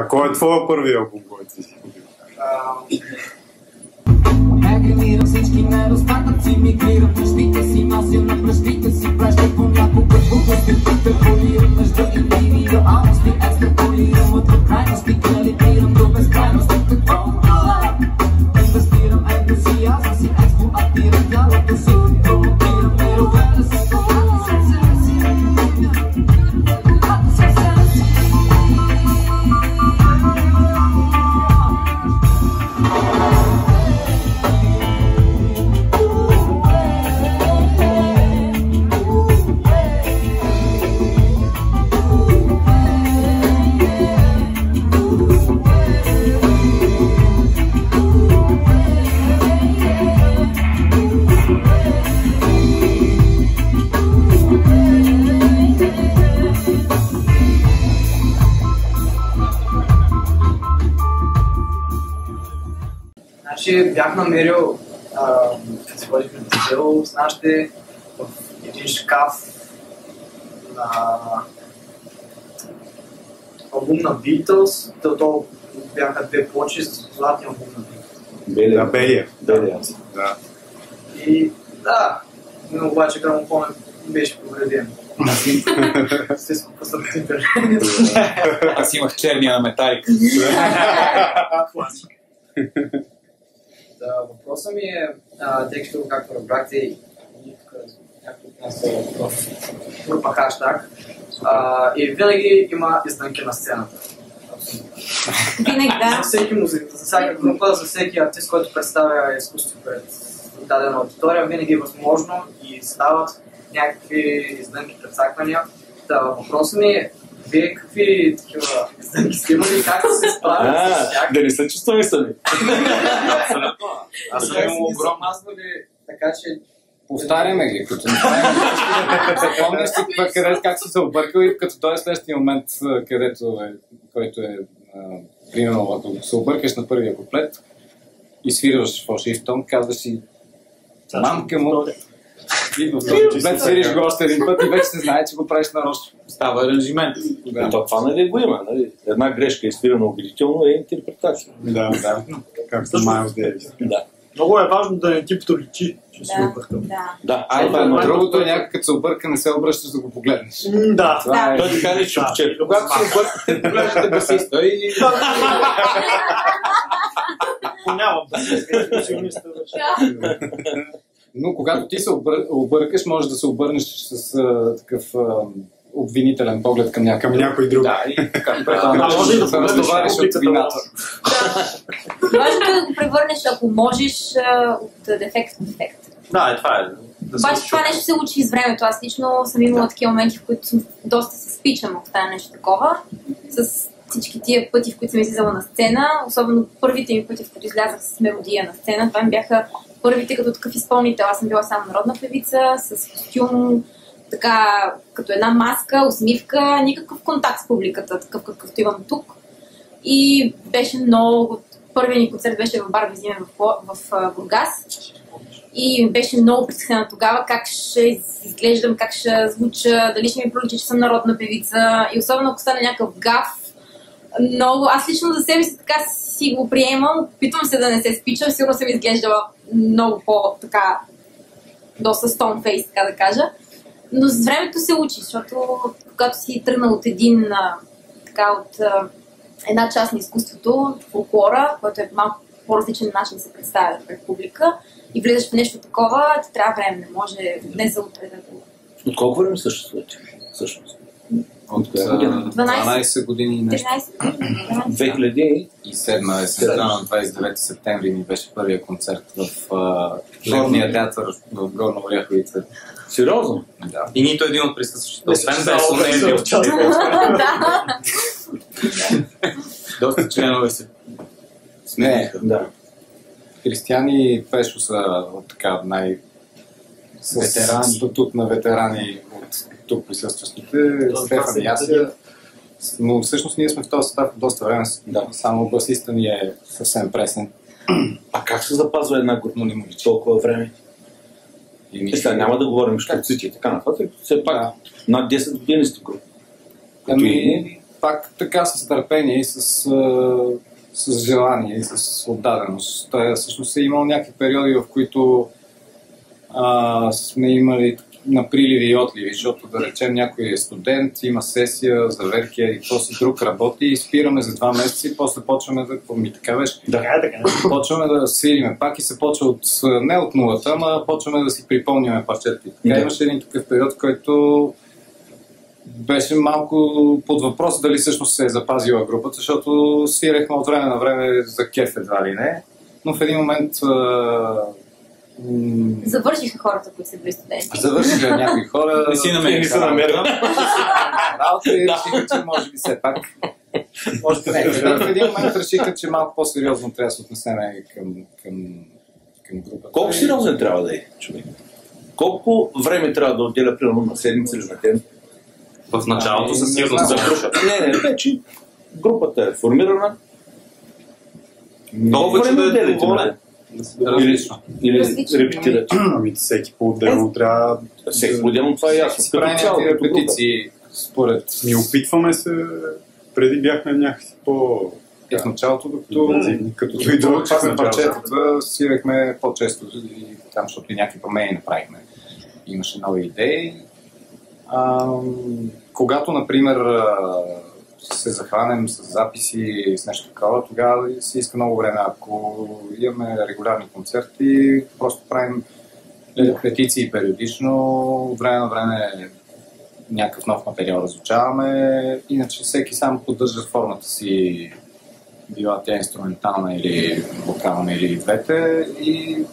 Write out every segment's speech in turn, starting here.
А кой е твоя първи албум, който си купил? Агремирам всички недостатъци, мигрирам пръщите си, нося на пръщите си, праща понякога глупости, интерполирам между идеи и реалности, екстраполирам. От крайности, калибрирам до безкрайност, какво? Това? Инвестирам ентусиазма си, експлуатирам тялото си, провокирам мировете си, когато Значи бях намерил, а, като сходихме на село с нашите в един шкаф на албум на Beatles, то, то бяха две плочи с златния албум на Beatles. Белия. Да, Белия. Белия. Да. И да, но обаче грамофонът беше повреден. Се спусна в интернет. Аз имах черния на металик. Класика. Да, въпросът ми е, а, тъй като, както разбрахте, и тук някой от нас е в група хаштаг, а, и винаги има изнанки на сцената. Винаги, да. За всеки музик, за всяка група, за всеки артист, който представя изкуство пред дадена аудитория, винаги е възможно и стават някакви изнънки, прецаквания. Да, въпросът ми е, вие какви такива сте имали, как се справили с тях? да не се чувстваме сами. Абсолютно. Аз съм имал огромна Мазвали, така че Повтаряме ги, като Запомняш си къде, как си се объркал и като дойде следващия момент, където е, който е, а, примерно, ако се объркаш на първия куплет и свираш фалшив тон, казваш си мамка му и този куплет свириш го още един път и вече се знае, че го правиш нарочно. Става аранжимент. Да. То това нали го има. Нали? Една грешка изфирана убедително е интерпретация. Да, да. Както Майлз Дейвис. Да. Много е важно да не ти проличи, че си Да, объркал. да. Да, А, това да, е много- другото е някак като се обърка, не се обръщаш да го погледнеш. М, Да. Това е... Той ти каже, че Да. обче. Когато се объркате, поглеждате басиста и Нямам да се вече. Но когато ти се обър... объркаш, може да се обърнеш с а, такъв а, обвинителен поглед към някой. Към някой друг. Да, и така. Да, може да се разтовариш от вината. Важното е да го превърнеш, ако можеш, от дефект в дефект. Да, е, това е. Да Обаче това нещо се учи с времето. Аз лично съм имала такива моменти, в които съм доста се спичам, ако стане нещо такова. С всички тия пъти, в които съм излизала на сцена, особено първите ми пъти, в които излязах с мелодия на сцена, това ми бяха първите като такъв изпълнител. Аз съм била само народна певица, с костюм, така, като една маска, усмивка, никакъв контакт с публиката, такъв какъвто имам тук. И беше много... Първият ни концерт беше в бар Визимен в, в, а, Бургас. И беше много притеснена тогава как ще изглеждам, как ще звуча, дали ще ми проличи, че съм народна певица. И особено ако стане някакъв гаф, много... Аз лично за себе си така си го приемам. Опитвам се да не се спичам. Сигурно съм изглеждала много по-така доста stone face, така да кажа. Но с времето се учи, защото когато си тръгнал от един така от една част на изкуството, фолклора, който е малко по-различен начин да се представя пред публика и влизаш в нещо такова, ти трябва време, не може днес за утре да го... От колко време съществувате? Всъщност. От коя година? 12 години и нещо. 13 години. 2000 И седма есента на 29 септември ми беше първия концерт в а, Левния театър в Горна Оряховица. Сериозно? Да. И нито един от присъстващите, освен Бесо, не е бил. да. Доста членове се смениха. Да. Християни и Пешо са от така най... С статут на ветерани от тук присъстващите. Стефан и Асия. Но всъщност ние сме в този състав доста време. Да. Само басиста ни е съвсем пресен. А как се запазва една група личи. толкова време? И нищо. сега няма да говорим щурците и така нататък. Все пак Да. над 10 години сте група. Ами, и пак така с търпение и с, с желание и с отдаденост. Той всъщност е имал някакви периоди, в които а, сме имали на приливи и отливи, защото да речем някой е студент, има сесия, заверки и то си друг работи и спираме за два месеца и после почваме да... какво Ми така беше? Така е, така е. Почваме да свириме пак и се почва от, не от нулата, ама почваме да си припомняме парчета. И така Да. имаше един такъв период, който беше малко под въпрос дали всъщност се е запазила групата, защото свирехме от време на време за кеф едва ли не, но в един момент Завършиха хората, които са били студенти. завършиха някои хора. Не си намери Не се намерил. Работа и решиха, че може би все пак. Може да в един момент решиха, че малко по-сериозно трябва да се отнесем към, към, към групата. Колко сериозен трябва да е човек? Колко време трябва да отделя, примерно, на седмица или на ден? В началото със сигурност за група. Не, не, вече групата е формирана. Много време да е. Или, или репетирате. Ами всеки по-отделно трябва... Всеки отделно това е ясно. Като цяло, някакви репетиции според Ми опитваме се... Преди бяхме някакси по... и в началото, докато като дойдох това на парчетата, свирахме по-често и там, защото и някакви промени направихме. Имаше нови идеи. А, когато, например, а, се захванем с записи и с нещо такова, тогава си иска много време. Ако имаме регулярни концерти, просто правим репетиции периодично, време на време някакъв нов материал разучаваме, иначе всеки сам поддържа формата си била тя инструментална или вокална или двете и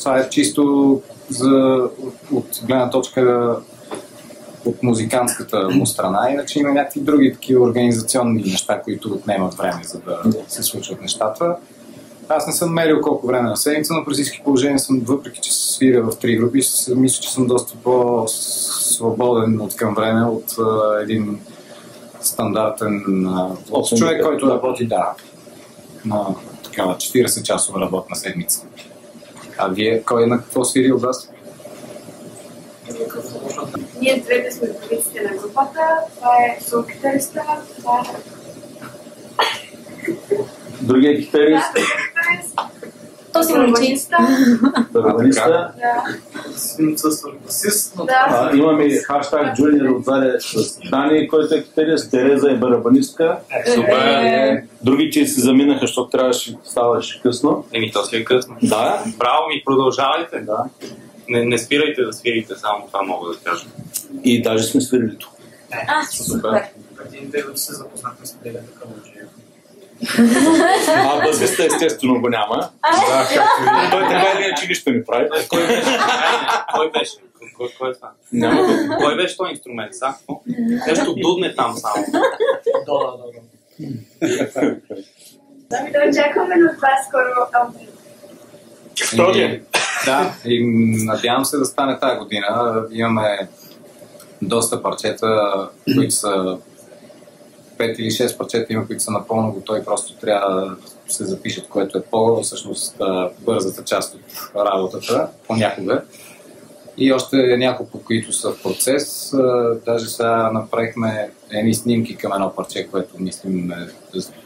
това е чисто за, от гледна точка от музикантската му страна, иначе има някакви други такива организационни неща, които отнемат време, за да се случват нещата. Аз не съм мерил колко време на седмица, но при всички положения съм, въпреки че свиря в три групи, мисля, че съм доста по-свободен от към време от а, един стандартен а, от човек, който работи, да, на такава 40 часова работна седмица. А вие, кой е на какво свири от вас? Ние двете сме певиците на групата. Това е сол-китариста, това е Другия китарист, китарист, То си му личи. барабаниста. барабаниста. Да, С басист, да. Имаме хаштаг Джуниор отзаде с Дани, който е китарист, Тереза е барабанистка. Супер. Другите си заминаха, защото трябваше ставаше късно. Еми, то си е късно. Да, Браво ми, продължавайте. Да. Не, не спирайте да свирите, само това мога да кажа. и даже сме свирили тук. А, супер. преди да вече се запознахме с Деля Калуджиев. А басиста естествено го няма. А, Той така или иначе нищо не прави. Кой беше? Кой беше? Кой, кой е това? Няма. Кой беше този инструмент? Са? Нещо дудне там само. Да, да, да. да. Ами да очакваме на това скоро албум. Втория. Да, и надявам се да стане тази година. Имаме доста парчета, които са 5 или 6 парчета има, които са напълно готови, просто трябва да се запишат, което е по всъщност бързата част от работата, понякога. И още няколко, които са в процес. Даже сега направихме едни снимки към едно парче, което мислим е,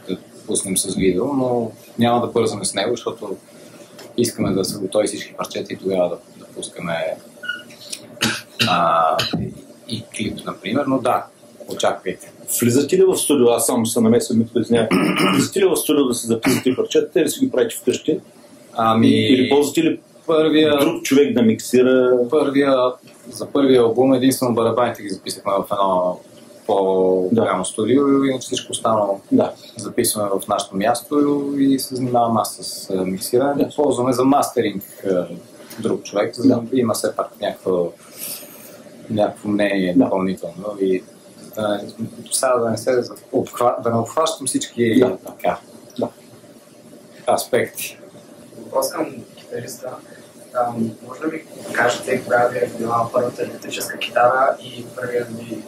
да пуснем с видео, но няма да бързаме с него, защото искаме да са готови всички парчета и тогава да, да пускаме а, и, и клип, например. Но да, очаквайте. Влизате ли в студио? Аз само се намесвам микро извинявам. Влизате ли в студио да се записате парчета или си ги правите вкъщи? Ами, Или ползвате ли първия, друг човек да миксира? първия, за първия албум единствено барабаните ги записахме в едно по-голямо студио, иначе всичко останало Да. записваме в нашето място и се занимавам аз с миксиране. Ползваме за мастеринг друг човек, за да има все пак някакво, някакво мнение Да. допълнително. И да, не- сега да не се обхва, да не обхващам всички Да. така, Да. аспекти. Въпрос към китариста. Може да ми кажете коя ви е била първата електрическа китара и първият ви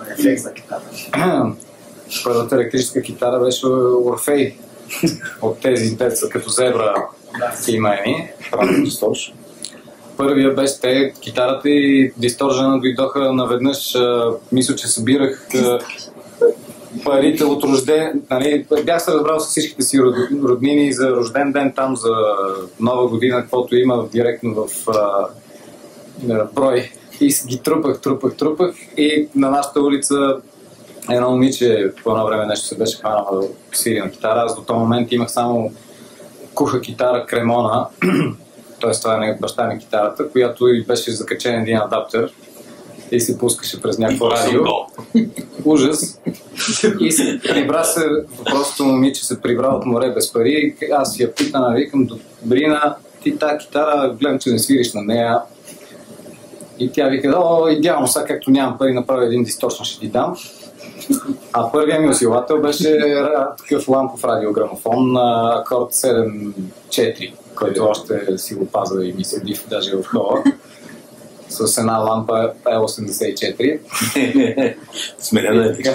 а, ефект за китара? Първата електрическа китара беше Орфей от тези деца като зебра има еми. Първия беше те, китарата и дисторжена дойдоха наведнъж. Мисля, че събирах парите от рожден, нали, бях се разбрал с всичките си род- роднини за рожден ден там, за нова година, каквото има директно в а, брой. И ги трупах, трупах, трупах и на нашата улица едно момиче по едно време нещо се беше хванало да свири на китара. Аз до този момент имах само куха китара Кремона, т.е. това е баща на китарата, която и беше закачен един адаптер и се пускаше през някакво радио. Ужас. И се прибра се, въпросното момиче се прибра от море без пари. И Аз я питам, викам, Добрина, ти тази китара, гледам, че не свириш на нея. И тя вика, о, идеално, сега както нямам пари, направя един дисторшн, ще ти дам. А първият ми усилател беше такъв лампов радиограмофон на акорд 7-4, който още си го паза и ми седи в- даже в хола. С една лампа L84. Сменена е така.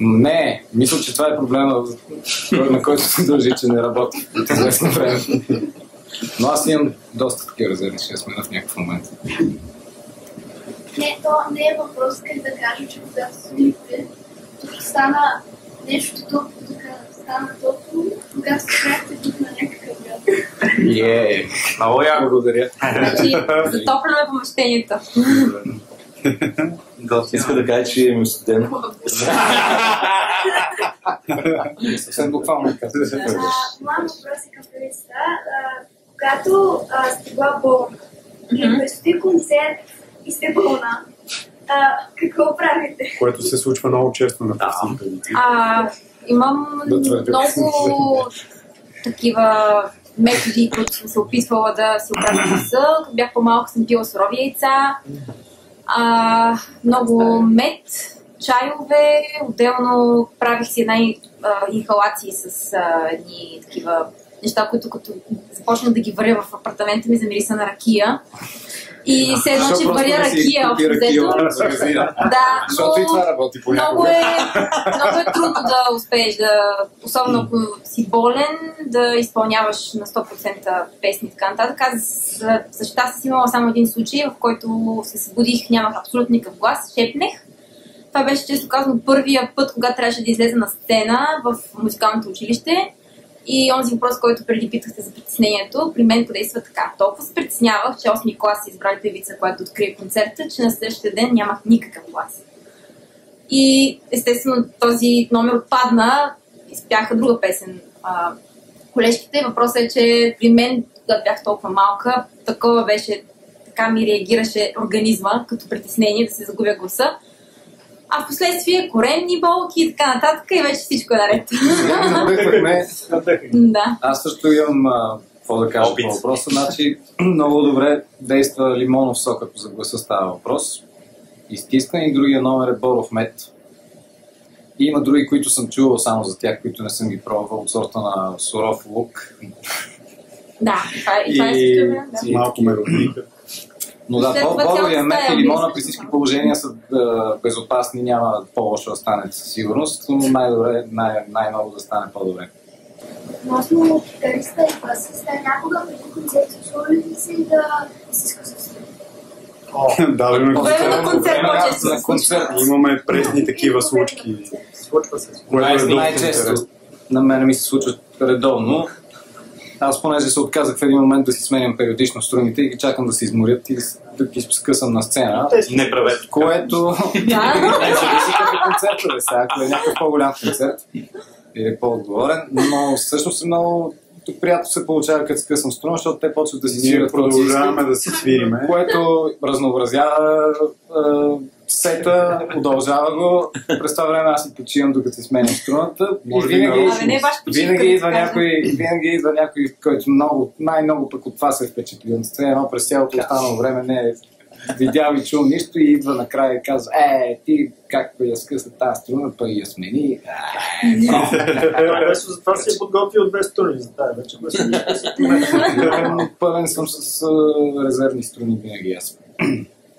Не, мисля, че това е проблема, на който се дължи, че не работи от известно време. Но аз имам доста такива резерви, ще сме в някакъв момент. Не, то не е въпрос как да кажа, че когато свирите, тук стана нещо толкова, тук стана толкова, когато се бяхте тук на някакъв град. Е, много яко благодаря. Значи, затопляме помещението. Иска да каже, че е студент. Съвсем буквално казвам. А, Моят въпрос е към Фелиста. Когато сте била болна и предстои концерт и сте болна, а, какво правите? Което се случва много често на фестивалите. А, имам Да твърдя. много такива методи, които съм се описвала да си оправя гласа. Като бях по-малка съм пила сурови яйца, а, много мед, чайове, отделно правих си една а, инхалации с а, едни такива неща, които като започнах да ги варя в апартамента ми, замириса на ракия. И все едно, че варя ракия. Да, Защото и това работи много понякога. е, много е трудно да успееш да, особено ако си болен, да изпълняваш на 100% песни и така нататък. Аз за, за щастие си имала само един случай, в който се събудих, нямах абсолютно никакъв глас, шепнех. Това беше често казано първия път, когато трябваше да излезе на сцена в музикалното училище. И онзи въпрос, който преди питахте за притеснението, при мен подейства така. Толкова се притеснявах, че 8 клас избрали певица, която открие концерта, че на следващия ден нямах никакъв глас. И естествено този номер отпадна, изпяха друга песен. А, колежките, въпросът е, че при мен, когато бях толкова малка, такова беше, така ми реагираше организма, като притеснение да се загубя гласа. А в последствие коремни болки и така нататък и вече всичко е наред. Да. Аз също имам а, какво да кажа по въпроса. Значи, много добре действа лимонов сок, ако за гласа става въпрос. Изтискан и другия номер е боров мед. И има други, които съм чувал само за тях, които не съм ги пробвал от сорта на суров лук. Да, това е, и това е И- да. Малко ме родника. Но да, След бо- това боровия цялата мед стая и лимона при всички положения са а, безопасни, няма по-лошо да стане със сигурност, но най-добре, най- най-много да стане по-добре. Относно китариста и басиста, някога преди концерт чували ли си да се скъсат? Да, време на концерт на- концерт. Имаме пресни такива случки. Случва се. Е най-често на мен ми се случва редовно. Аз понеже се отказах в един момент да си сменям периодично струните и ги чакам да се изморят и да ги скъсам на сцена. Не правете. Което Да. не зависи какъв концерт е сега, ако е някакъв по-голям концерт или по-отговорен, но всъщност е много приятно се получава, като скъсам струна, защото те почват да си Ние свирят си продължаваме да си свириме. което разнообразява сета, удължава го. През това време аз си почивам докато си сменям струната Може би винаги. Абе, не е винаги, идва някой, винаги идва някой, който много, най-много пък от това се е впечатлил. Едно през цялото останало време не е видял и чул нищо и идва накрая и казва, е, ти как я скъса тази струна, пък я смени. Весо затова си е подготвил две струни за тази вече. Пълен съм с а, резервни струни винаги аз.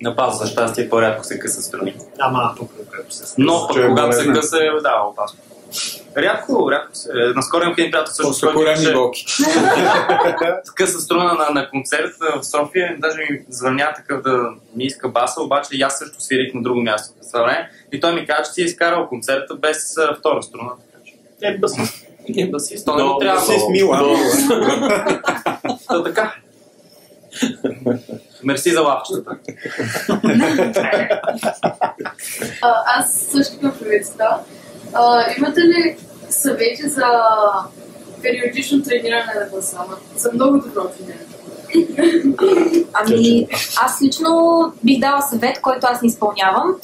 На паз за щастие по-рядко се къса страни. Ама тук, където се Но пък е когато се къса е да, опасно. Рядко, рядко се. Е, Наскоро имах един приятел също, коремни имаше болки. къса струна на, на концерт в София. Даже ми звъня такъв да ми иска баса, обаче и аз също свирих на друго място време. И той ми каза, че си е изкарал концерта без втора струна. Е, басист. Е, басист, то не трябва. Басист Мила. Та така. Мерси за лавчетата. А, аз също имам приветства. А, имате ли съвети за периодично трениране на гласа? За много добро трениране. Ами, аз лично бих дала съвет, който аз не изпълнявам.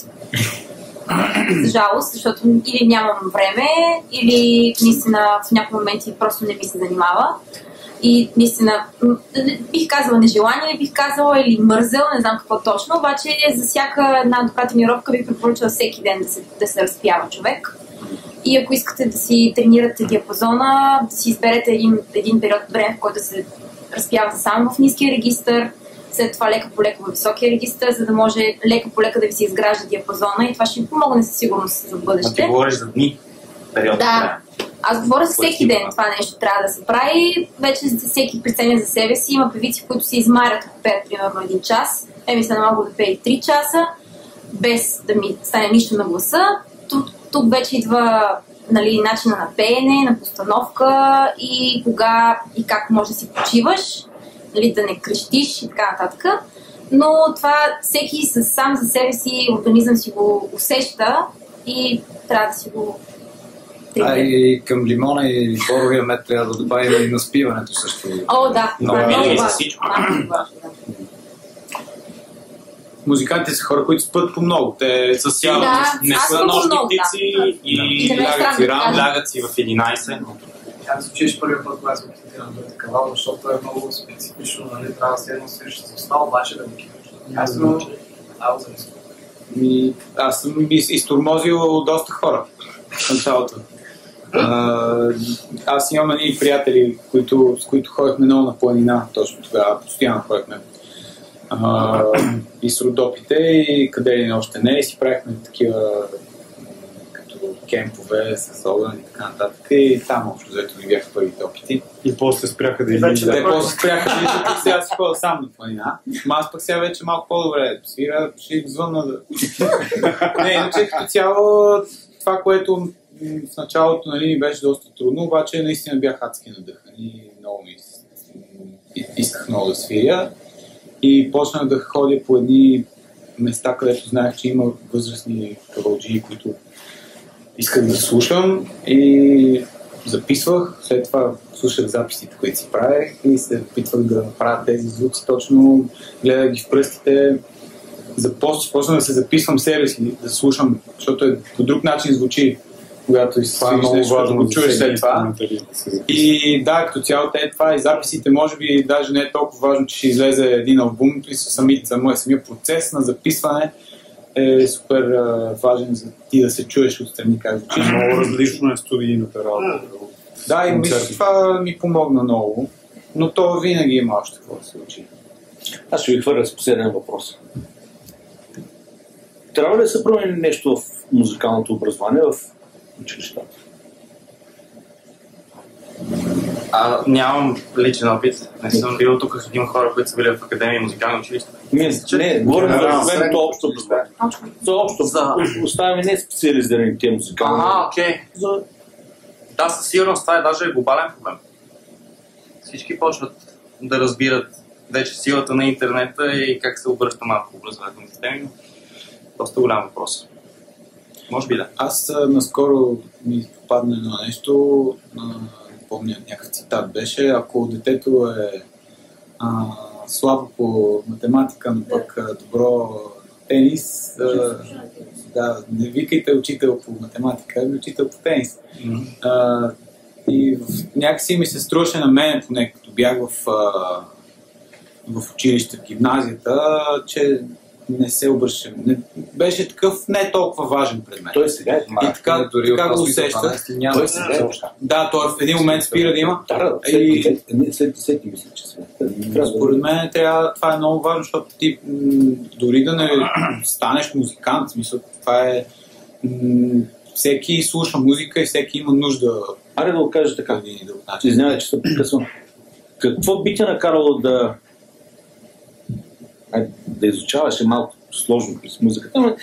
За жалост, защото или нямам време, или наистина в някои моменти просто не ми се занимава. И наистина, бих казала нежелание, бих казала или мързел, не знам какво точно, обаче за всяка една добра тренировка бих препоръчала всеки ден да се, да се разпява човек. И ако искате да си тренирате диапазона, да си изберете един, един период от време, в който да се разпявате само в ниския регистър, след това лека по лека в високия регистър, за да може лека по лека да ви се изгражда диапазона и това ще ви помогне със сигурност за А ти бъдеще. говориш за дни. Период. Да. Аз говоря всеки ден. Това нещо трябва да се прави. Вече за всеки преценя за себе си. Има певици, които се измарят, ако пеят примерно един час. Те ми се намага да пее 3 часа, без да ми стане нищо на гласа. Тук, тук вече идва нали, начина на пеене, на постановка и кога и как може да си почиваш, нали, да не крещиш и така нататък. Но това всеки сам за себе си организъм си го усеща и трябва да си го А и към лимона и боровия мед трябва да добавим и наспиването също. О, да, Много е е много за важно. всичко. Да. Музикантите са хора, които спят по много. Те Със сигурност Да, не са съм нощни много, да. птици и И да е лягат си рано, лягат си в 11. Аз се чуеш първият път, когато се да бъде кавал, защото е много специфично, нали, трябва да седна свириш с уста, обаче да ми киваш. Аз съм ало за мисъл. Ми, аз съм из- изтормозил доста хора в началото. А, аз имам едни приятели, които, с които ходихме много на планина, точно тогава, постоянно ходихме. А, и с родопите, и къде ли не още не, и си правихме такива като кемпове с огън и така нататък. И там общо взето ми бяха първите опити. И после спряха да Вече излизат. Те после спряха да излизат и сега си ходя сам на планина. Ма аз пък сега вече малко по-добре свира, ще звънна да... Не, иначе като цяло това, което в началото нали, ми беше доста трудно, обаче наистина бях адски надъхан и много ми исках много да свиря. И почнах да ходя по едни места, където знаех, че има възрастни кавалджии, които исках да слушам. И записвах, след това слушах записите, които си правех и се опитвах да направя тези звуци. Точно, гледах ги в пръстите, започнах да се записвам себе си, да слушам, защото е, по друг начин звучи, когато Това е много важно го за чуеш след това. да. И да, като цяло те това и записите, може би даже не е толкова важно, че ще излезе един албум, и сами, самия, самия процес на записване е супер а, важен за ти да се чуеш отстрани как звучиш. Много различно е студийната работа. Да, и мисля, това ми помогна много, но то винаги има още какво да се учи. Аз ще ви хвърля с последен въпрос. Трябва ли да се промени нещо в музикалното образование в училищата? А, нямам личен опит. Не съм бил тук, има хора, които са били в академия и музикални училища. Не, не говорим за обикновеното общо. За общо. За- Оставяме не специализирани тия музикални. Ага, окей. За... Да, със сигурност това е даже глобален проблем. Всички почват да разбират вече силата на интернета и как се обръща малко образователни системи, но доста голям въпрос. Може би да. Аз а, наскоро ми попадна едно нещо, а, не помня, някакъв цитат беше, ако детето е а, слабо по математика, но пък а, добро тенис, а, да, не викайте учител по математика, ами учител по тенис. А, и в, някакси ми се струваше на мен, поне като бях в, а, в училище, в гимназията, че не се обръщам. Не, беше такъв не толкова важен предмет. Той сега е. И така, дори така го усещах. 12 няма. Той сега е. Да, той в един момент спира да има. Да, И- след, след, след, след, мисля, че да- Според мен трябва, това е много важно, защото ти дори да не станеш музикант, смисъл, това е всеки слуша музика и всеки има нужда. Аре да го кажа така. Извинявай, че се прекъсвам. Какво би те накарало да да изучаваш е малко сложно през музиката, но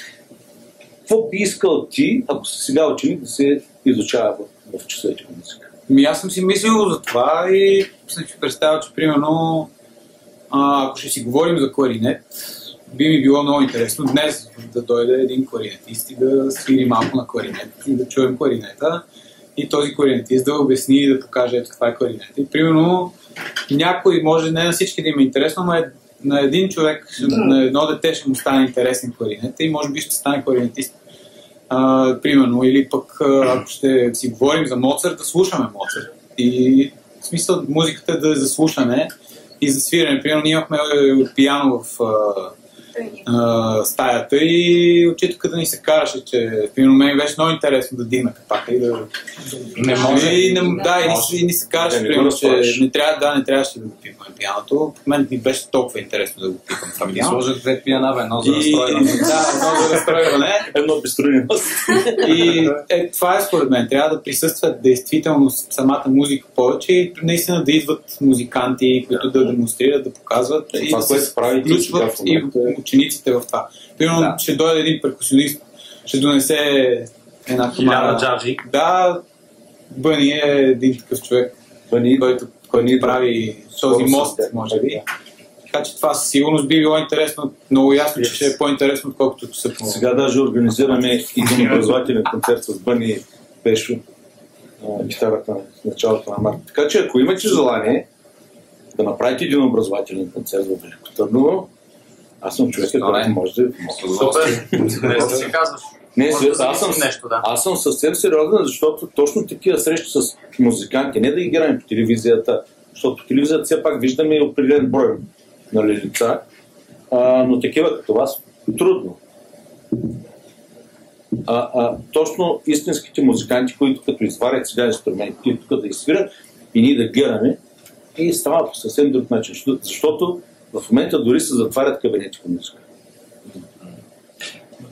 какво би искал ти, ако си сега ученик, да се изучава в, в часовете музика? Ми аз съм си мислил за това и съм си представил, че примерно а, ако ще си говорим за кларинет, би ми било много интересно днес да дойде един кларинетист и да свири малко на кларинет и да чуем кларинета и този кларинетист да обясни и да покаже ето това е кларинет. И примерно някой, може не на всички да им е интересно, но е, на един човек, на едно дете ще му стане интересен кларинет и може би ще стане кларинетист. А, примерно, или пък ако ще си говорим за Моцарт, да слушаме Моцарт. И в смисъл музиката да е за слушане и за свирене. Примерно, ние имахме пиано в а, стаята и учителката ни се караше, че примерно мен беше много интересно да дигна капака и да... Не може. И, не, да, и ни, и ни се караше, Да, примерно, че не трябва, да, не трябваше да го пипаме пианото. В мен ми беше толкова интересно да го пипам това пиано. сложат две пиана, бе, едно за И, разстройване. да, едно за разстройване. Едно безструйно. И е, това е според мен. Трябва да присъства действително самата музика повече и наистина да идват музиканти, които да демонстрират, да показват и Това, да което се в и е- учениците в това. Примерно Да. ще дойде един перкусионист, ще донесе една Хиляда джаджи. Да, Бъни е един такъв човек, Бъни, който, който прави този мост, може би. Така че това със сигурност би било интересно. Много ясно, че ще е по-интересно, отколкото се по... Сега даже организираме един образователен концерт с Бъни Пешо, гитарата на в началото на март. Така че ако имате желание да направите един образователен концерт в Велико Търново, аз съм човек, който може да Супер. Не да си казваш. Не, Може да аз съм, нещо, да. аз съм съвсем сериозен, защото точно такива срещи с музиканти, не да ги гледаме по телевизията, защото по телевизията все пак виждаме определен брой нали, лица, а, но такива като вас трудно. А, а, точно истинските музиканти, които като изварят сега инструменти, тук да изсвирят и ние да гледаме, и става по съвсем друг начин. Защото- Защото в момента дори се затварят кабинети по музика.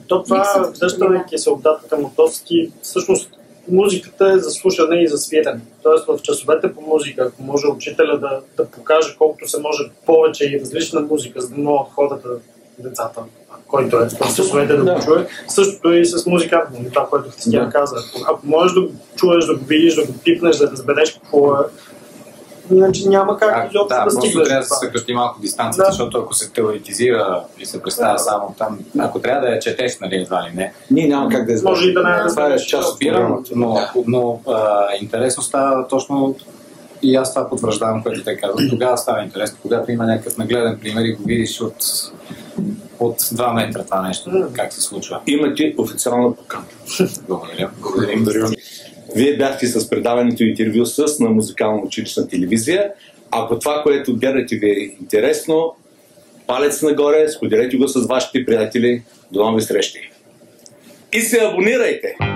То това, връщайки се от датата Мотовски, всъщност музиката е за слушане и за свирене. Тоест в часовете по музика, ако може учителя да, да покаже колкото се може повече и различна музика, за да могат хората, децата, който е в часовете да Да. го чуе, същото е и с музиканта, нали, това, което Християн Да. каза. Ако, ако можеш да го чуеш, да го видиш, да го пипнеш, да разбереш какво е, иначе няма как А, изобщо да, да, просто стигнеш. трябва да се съкрати малко дистанцията, Да. защото ако се теоретизира и се представя Да. само там, ако трябва да я четеш, нали, едва ли не, Ние няма как да Може и да не Това е част от програмата. но, но а, интересно става точно и аз това потвърждавам, което те казват. Тогава става интересно, когато има някакъв нагледен пример и го видиш от, от 2 метра това нещо, как се случва. Имате официална покана. Благодаря. Благодарим. Вие бяхте с предаването интервю с на музикална училищна телевизия. Ако това, което гледате ви е интересно, палец нагоре, споделете го с вашите приятели. До нови срещи! И се абонирайте!